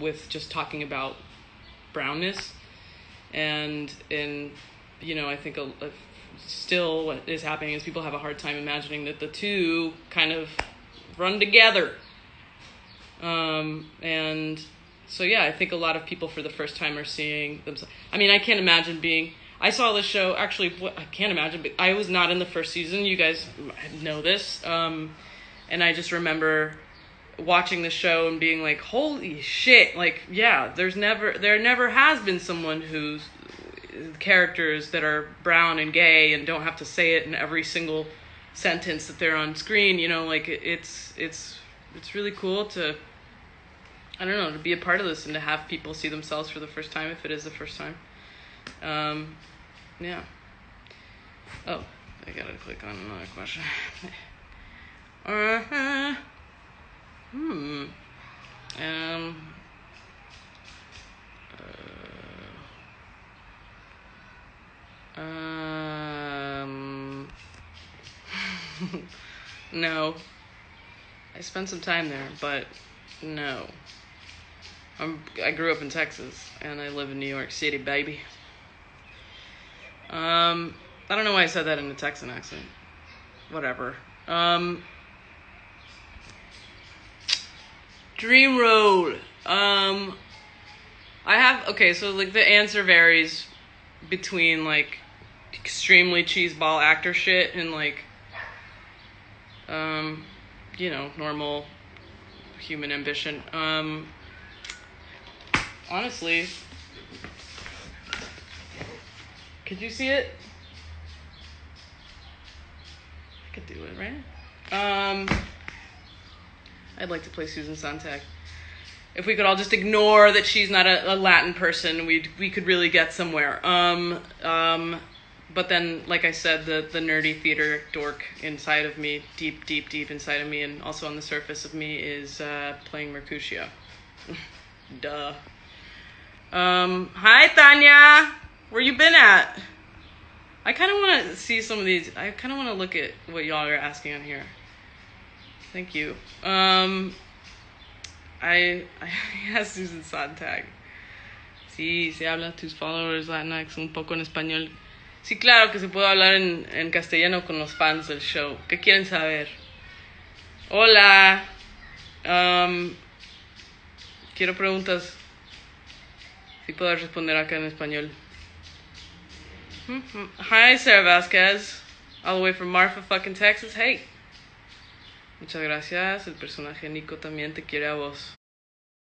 with just talking about brownness, and in you know I think a, a, still what is happening is people have a hard time imagining that the two kind of run together. Um, and so yeah, I think a lot of people for the first time are seeing themselves. I mean, I can't imagine being. I saw the show actually. I can't imagine, but I was not in the first season. You guys know this, um, and I just remember watching the show and being like, "Holy shit!" Like, yeah, there's never, there never has been someone who's characters that are brown and gay and don't have to say it in every single sentence that they're on screen. You know, like it's it's it's really cool to I don't know to be a part of this and to have people see themselves for the first time if it is the first time. Um, yeah. Oh, I gotta click on another question. uh-huh. Hmm. Um. Uh, um. no. I spent some time there, but no. I'm, I grew up in Texas, and I live in New York City, baby. Um, I don't know why I said that in a Texan accent. Whatever. Um, dream role. Um, I have okay, so like the answer varies between like extremely cheeseball actor shit and like um, you know, normal human ambition. Um, honestly, could you see it? I could do it, right? Um, I'd like to play Susan Sontag. If we could all just ignore that she's not a, a Latin person, we'd we could really get somewhere. Um, um, but then, like I said, the the nerdy theater dork inside of me, deep, deep, deep inside of me, and also on the surface of me, is uh, playing Mercutio. Duh. Um, hi Tanya, where you been at? I kind of want to see some of these. I kind of want to look at what y'all are asking on here. Thank you. Um, I, I yes, Susan Sontag. Sí, se habla tus followers Latinx un poco en español. Sí, claro que se puede hablar en, en castellano con los fans del show. ¿Qué quieren saber? Hola. Um, quiero preguntas. Si puedo responder acá en español. Hi, Sarah Vasquez. All the way from Marfa, fucking Texas. Hey. Muchas gracias. El personaje Nico también te quiere a vos.